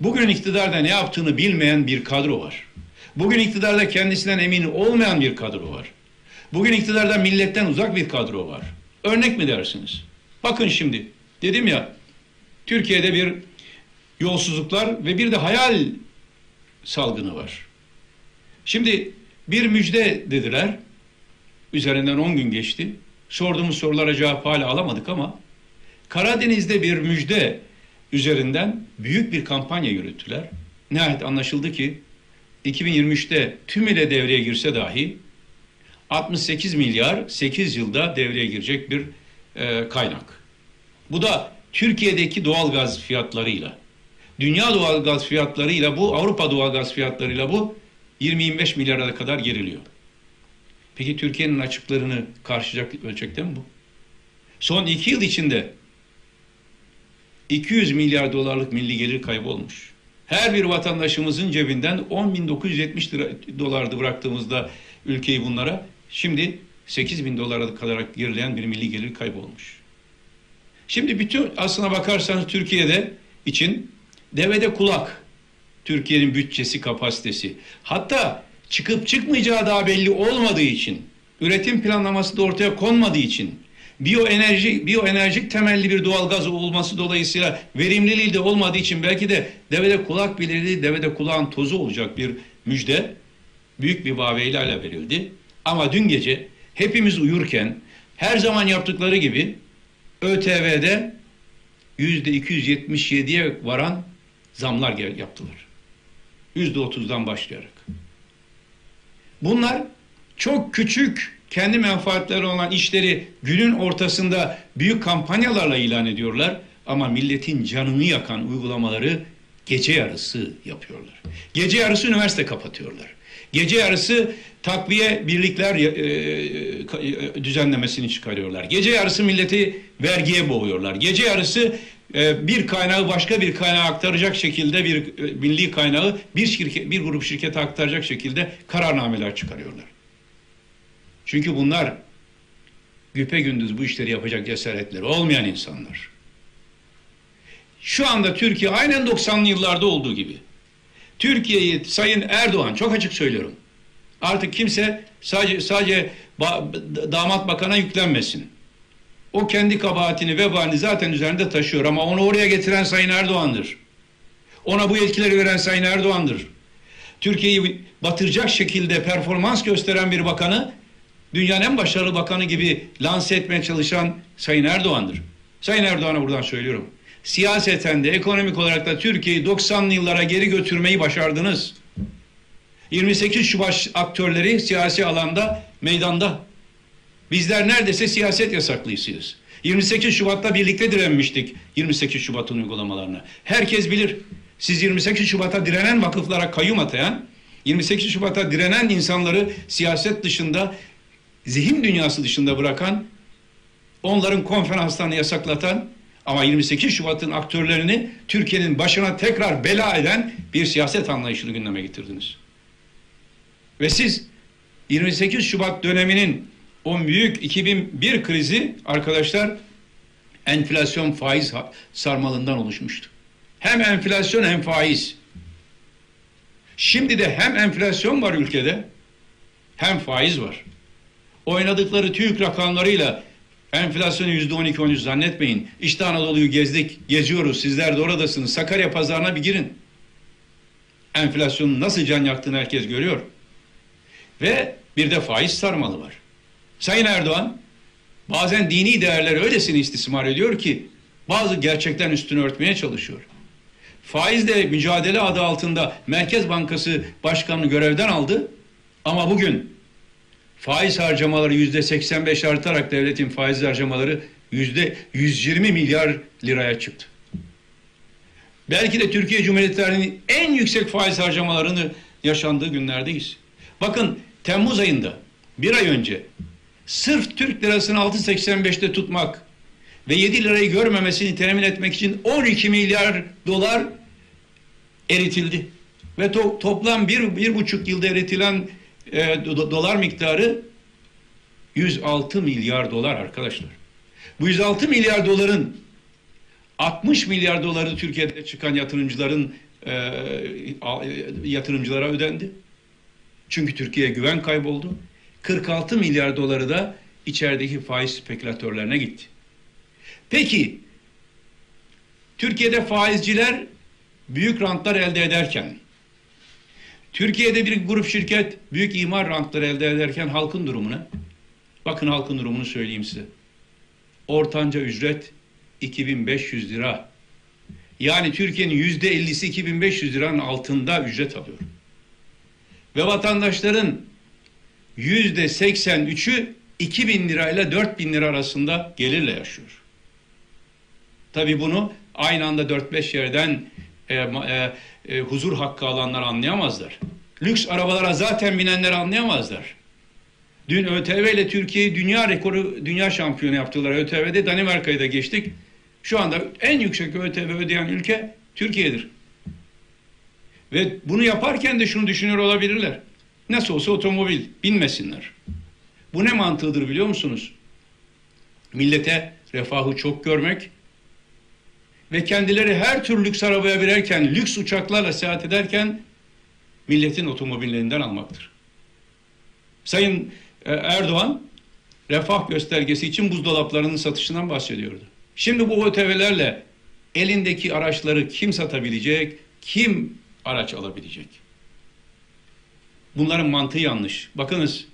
Bugün iktidarda ne yaptığını bilmeyen bir kadro var. Bugün iktidarda kendisinden emin olmayan bir kadro var. Bugün iktidarda milletten uzak bir kadro var. Örnek mi dersiniz? Bakın şimdi dedim ya Türkiye'de bir yolsuzluklar ve bir de hayal salgını var. Şimdi bir müjde dediler. Üzerinden 10 gün geçti. Sorduğumuz sorulara cevap hala alamadık ama Karadeniz'de bir müjde üzerinden büyük bir kampanya yürüttüler. Nihayet anlaşıldı ki 2023'te tümüyle devreye girse dahi 68 milyar 8 yılda devreye girecek bir e, kaynak. Bu da Türkiye'deki doğal gaz fiyatlarıyla, dünya doğal gaz fiyatlarıyla bu, Avrupa doğal gaz fiyatlarıyla bu 20-25 milyara kadar geriliyor. Peki Türkiye'nin açıklarını karşılayacak ölçekte mi bu? Son iki yıl içinde 200 milyar dolarlık milli gelir kaybolmuş. Her bir vatandaşımızın cebinden 10.970 lira dolardı bıraktığımızda ülkeyi bunlara şimdi 8 bin dolara kadar gerileyen bir milli gelir kaybolmuş. Şimdi bütün aslına bakarsanız Türkiye'de için devede kulak Türkiye'nin bütçesi kapasitesi. Hatta çıkıp çıkmayacağı daha belli olmadığı için, üretim planlaması da ortaya konmadığı için, biyoenerji, biyoenerjik temelli bir doğal gaz olması dolayısıyla verimliliği de olmadığı için belki de devede kulak bilirliği, devede kulağın tozu olacak bir müjde büyük bir vaveylerle verildi. Ama dün gece hepimiz uyurken her zaman yaptıkları gibi ÖTV'de yüzde 277'ye varan zamlar yaptılar. Yüzde 30'dan başlayarak. Bunlar çok küçük kendi menfaatleri olan işleri günün ortasında büyük kampanyalarla ilan ediyorlar ama milletin canını yakan uygulamaları gece yarısı yapıyorlar. Gece yarısı üniversite kapatıyorlar. Gece yarısı takviye birlikler e, e, düzenlemesini çıkarıyorlar. Gece yarısı milleti vergiye boğuyorlar. Gece yarısı e, bir kaynağı başka bir kaynağa aktaracak şekilde bir e, milli kaynağı bir şirket bir grup şirkete aktaracak şekilde kararnameler çıkarıyorlar. Çünkü bunlar güpe gündüz bu işleri yapacak cesaretleri olmayan insanlar. Şu anda Türkiye aynen 90'lı yıllarda olduğu gibi. Türkiye'yi Sayın Erdoğan çok açık söylüyorum. Artık kimse sadece sadece damat bakana yüklenmesin. O kendi kabahatini, vebalini zaten üzerinde taşıyor ama onu oraya getiren Sayın Erdoğan'dır. Ona bu yetkileri veren Sayın Erdoğan'dır. Türkiye'yi batıracak şekilde performans gösteren bir bakanı dünyanın en başarılı bakanı gibi lanse etmeye çalışan Sayın Erdoğan'dır. Sayın Erdoğan'a buradan söylüyorum. Siyaseten de ekonomik olarak da Türkiye'yi 90'lı yıllara geri götürmeyi başardınız. 28 Şubat aktörleri siyasi alanda meydanda. Bizler neredeyse siyaset yasaklısıyız. 28 Şubat'ta birlikte direnmiştik 28 Şubat'ın uygulamalarına. Herkes bilir. Siz 28 Şubat'a direnen vakıflara kayyum atayan, 28 Şubat'a direnen insanları siyaset dışında, zihin dünyası dışında bırakan, onların konferanslarını yasaklatan ama 28 Şubat'ın aktörlerini Türkiye'nin başına tekrar bela eden bir siyaset anlayışını gündeme getirdiniz. Ve siz 28 Şubat döneminin o büyük 2001 krizi arkadaşlar enflasyon faiz sarmalından oluşmuştu. Hem enflasyon hem faiz. Şimdi de hem enflasyon var ülkede hem faiz var. Oynadıkları TÜİK rakamlarıyla enflasyonu yüzde on iki on üç zannetmeyin. İşte Anadolu'yu gezdik, geziyoruz. Sizler de oradasınız. Sakarya pazarına bir girin. Enflasyonun nasıl can yaktığını herkes görüyor. Ve bir de faiz sarmalı var. Sayın Erdoğan bazen dini değerler öylesine istismar ediyor ki bazı gerçekten üstünü örtmeye çalışıyor. Faizle mücadele adı altında Merkez Bankası Başkanı'nı görevden aldı ama bugün faiz harcamaları yüzde 85 artarak devletin faiz harcamaları yüzde 120 milyar liraya çıktı. Belki de Türkiye Cumhuriyeti en yüksek faiz harcamalarını yaşandığı günlerdeyiz. Bakın Temmuz ayında bir ay önce sırf Türk lirasını 6.85'te tutmak ve 7 lirayı görmemesini temin etmek için 12 milyar dolar eritildi. Ve to toplam bir, bir buçuk yılda eritilen e, do dolar miktarı 106 milyar dolar arkadaşlar. Bu 106 milyar doların 60 milyar doları Türkiye'de çıkan yatırımcıların e, yatırımcılara ödendi. Çünkü Türkiye güven kayboldu. 46 milyar doları da içerideki faiz spekülatörlerine gitti. Peki Türkiye'de faizciler büyük rantlar elde ederken Türkiye'de bir grup şirket büyük imar rantları elde ederken halkın durumuna bakın halkın durumunu söyleyeyim size. Ortanca ücret 2500 lira. Yani Türkiye'nin yüzde 50'si 2500 liranın altında ücret alıyor. Ve vatandaşların yüzde 83'ü 2000 lirayla 4000 lira arasında gelirle yaşıyor. Tabii bunu aynı anda 4-5 yerden e, e, e, huzur hakkı alanlar anlayamazlar. Lüks arabalara zaten binenler anlayamazlar. Dün ÖTV ile Türkiye'yi dünya rekoru, dünya şampiyonu yaptılar. ÖTV'de Danimarka'yı da geçtik. Şu anda en yüksek ÖTV ödeyen ülke Türkiye'dir. Ve bunu yaparken de şunu düşünüyor olabilirler. Nasıl olsa otomobil binmesinler. Bu ne mantığıdır biliyor musunuz? Millete refahı çok görmek ve kendileri her tür lüks arabaya binerken, lüks uçaklarla seyahat ederken milletin otomobillerinden almaktır. Sayın e, Erdoğan refah göstergesi için buzdolaplarının satışından bahsediyordu. Şimdi bu ÖTV'lerle elindeki araçları kim satabilecek, kim araç alabilecek? Bunların mantığı yanlış. Bakınız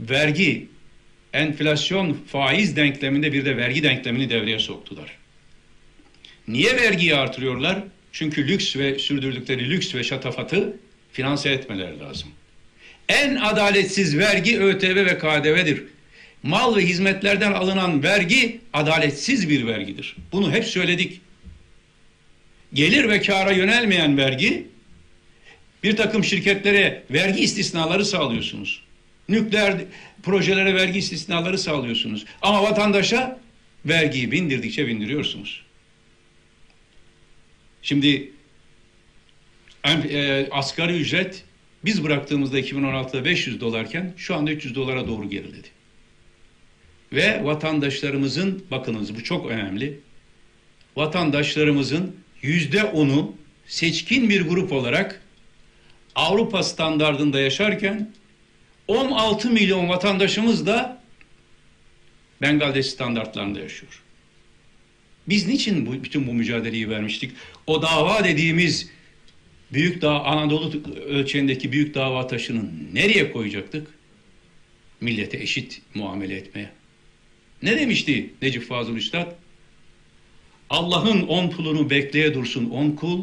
vergi, enflasyon, faiz denkleminde bir de vergi denklemini devreye soktular. Niye vergiyi artırıyorlar? Çünkü lüks ve sürdürdükleri lüks ve şatafatı finanse etmeleri lazım. En adaletsiz vergi ÖTV ve KDV'dir. Mal ve hizmetlerden alınan vergi adaletsiz bir vergidir. Bunu hep söyledik. Gelir ve kara yönelmeyen vergi bir takım şirketlere vergi istisnaları sağlıyorsunuz. Nükleer projelere vergi istisnaları sağlıyorsunuz. Ama vatandaşa vergiyi bindirdikçe bindiriyorsunuz. Şimdi e, asgari ücret biz bıraktığımızda 2016'da 500 dolarken şu anda 300 dolara doğru geriledi. Ve vatandaşlarımızın bakınız bu çok önemli. Vatandaşlarımızın yüzde onu seçkin bir grup olarak Avrupa standardında yaşarken 16 milyon vatandaşımız da Bangladeş standartlarında yaşıyor. Biz niçin bu, bütün bu mücadeleyi vermiştik? O dava dediğimiz büyük dağ Anadolu ölçeğindeki büyük dava taşını nereye koyacaktık? Millete eşit muamele etmeye. Ne demişti Necip Fazıl Üstad? Allah'ın on pulunu bekleye dursun on kul,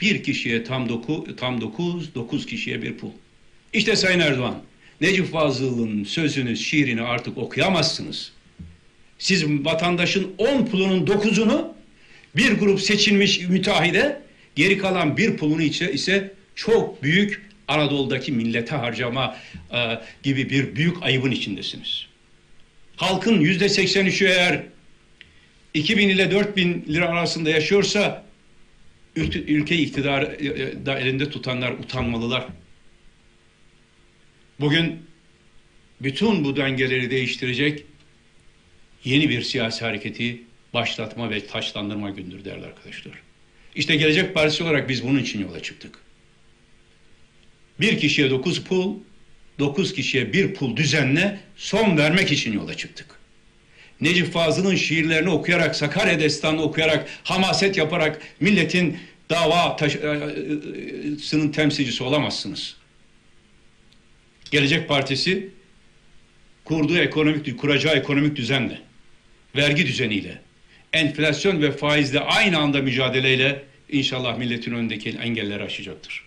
bir kişiye tam, doku, tam dokuz, dokuz kişiye bir pul. İşte Sayın Erdoğan, Necip Fazıl'ın sözünü, şiirini artık okuyamazsınız. Siz vatandaşın on pulunun dokuzunu bir grup seçilmiş müteahhide geri kalan bir pulunu ise, ise çok büyük Anadolu'daki millete harcama e, gibi bir büyük ayıbın içindesiniz. Halkın yüzde seksen üçü eğer 2000 ile 4000 lira arasında yaşıyorsa ülke iktidarı e, e, da elinde tutanlar utanmalılar. Bugün bütün bu dengeleri değiştirecek yeni bir siyasi hareketi başlatma ve taşlandırma gündür değerli arkadaşlar. İşte Gelecek Partisi olarak biz bunun için yola çıktık. Bir kişiye dokuz pul, dokuz kişiye bir pul düzenle son vermek için yola çıktık. Necip Fazıl'ın şiirlerini okuyarak, Sakarya Destanı'nı okuyarak, hamaset yaparak milletin davasının e, e, temsilcisi olamazsınız. Gelecek Partisi kurduğu ekonomik, kuracağı ekonomik düzenle, vergi düzeniyle, enflasyon ve faizle aynı anda mücadeleyle inşallah milletin önündeki engelleri aşacaktır.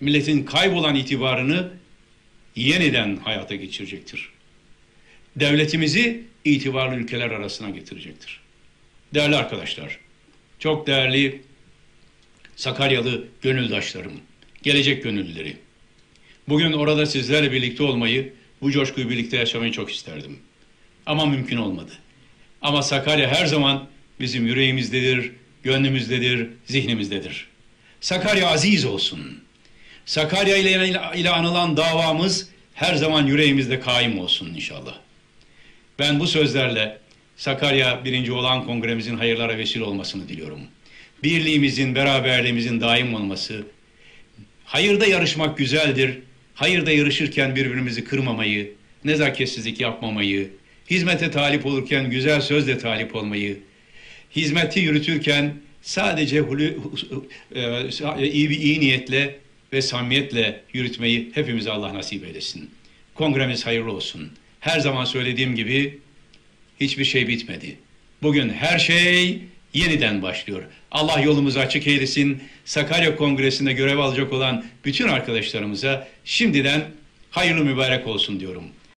Milletin kaybolan itibarını yeniden hayata geçirecektir. Devletimizi itibarlı ülkeler arasına getirecektir. Değerli arkadaşlar, çok değerli Sakaryalı gönüldaşlarım, gelecek gönüllüleri. Bugün orada sizlerle birlikte olmayı, bu coşkuyu birlikte yaşamayı çok isterdim. Ama mümkün olmadı. Ama Sakarya her zaman bizim yüreğimizdedir, gönlümüzdedir, zihnimizdedir. Sakarya aziz olsun. Sakarya ile, ile anılan davamız her zaman yüreğimizde kaim olsun inşallah. Ben bu sözlerle Sakarya 1. olan kongremizin hayırlara vesile olmasını diliyorum. birliğimizin, beraberliğimizin daim olması, hayırda yarışmak güzeldir, hayırda yarışırken birbirimizi kırmamayı, nezaketsizlik yapmamayı, hizmete talip olurken güzel sözle talip olmayı, hizmeti yürütürken sadece hulu, e, iyi bir iyi niyetle ve samimiyetle yürütmeyi hepimize Allah nasip eylesin. Kongremiz hayırlı olsun. Her zaman söylediğim gibi hiçbir şey bitmedi. Bugün her şey yeniden başlıyor. Allah yolumuzu açık eylesin. Sakarya Kongresi'nde görev alacak olan bütün arkadaşlarımıza şimdiden hayırlı mübarek olsun diyorum.